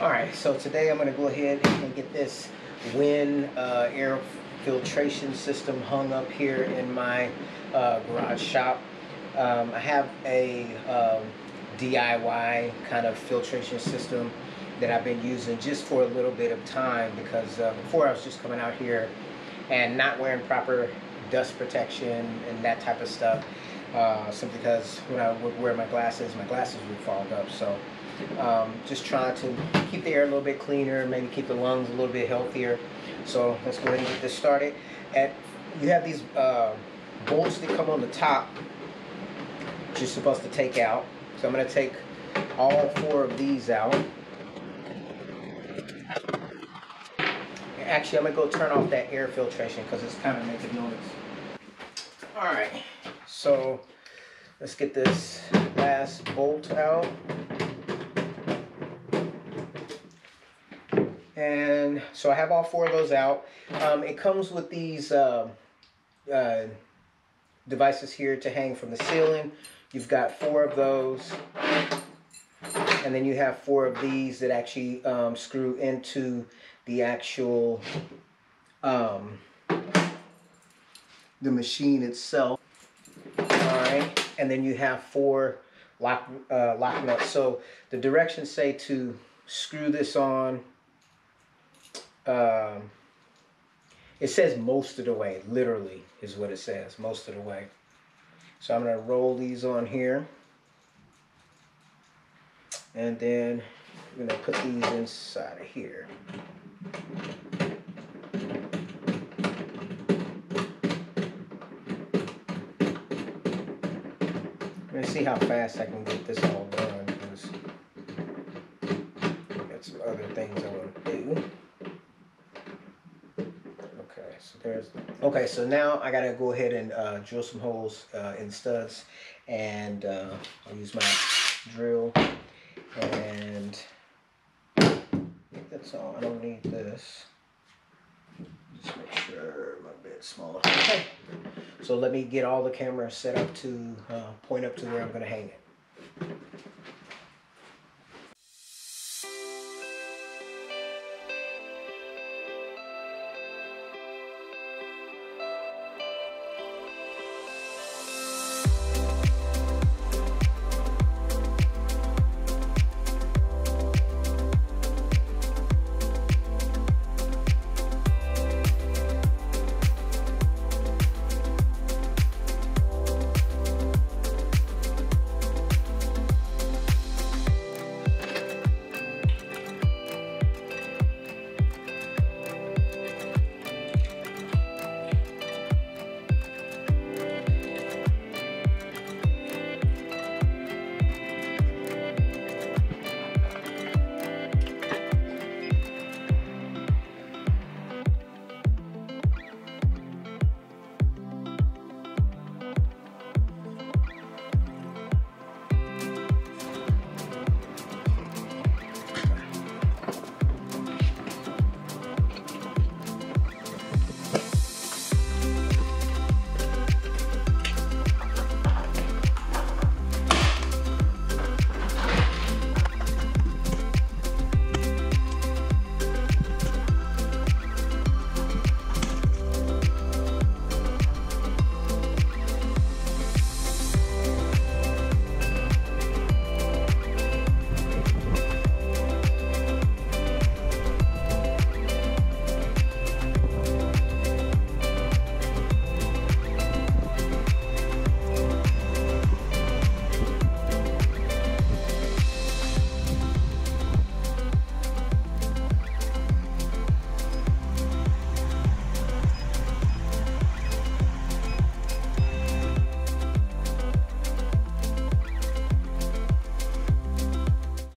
All right, so today I'm gonna go ahead and get this Wen uh, air filtration system hung up here in my uh, garage shop. Um, I have a um, DIY kind of filtration system that I've been using just for a little bit of time because uh, before I was just coming out here and not wearing proper dust protection and that type of stuff uh, simply because when I would wear my glasses, my glasses would fog up. So um, just trying to keep the air a little bit cleaner, maybe keep the lungs a little bit healthier. So let's go ahead and get this started. And you have these uh, bolts that come on the top, which you're supposed to take out. So I'm going to take all four of these out. Actually, I'm going to go turn off that air filtration because it's kind of making noise. All right, so let's get this last bolt out. And so I have all four of those out. Um, it comes with these uh, uh, devices here to hang from the ceiling. You've got four of those. And then you have four of these that actually um, screw into the actual um, the machine itself. And then you have four lock uh, lock nuts. So the directions say to screw this on. Um, it says most of the way, literally is what it says, most of the way. So I'm gonna roll these on here. And then I'm gonna put these inside of here. See how fast I can get this all done because got some other things I want to do. Okay, so there's okay. So now I gotta go ahead and uh, drill some holes uh, in studs, and uh, I'll use my drill. And I think that's all. I don't need this. Just make sure my bed's smaller. Okay. So let me get all the cameras set up to uh, point up to where I'm going to hang it.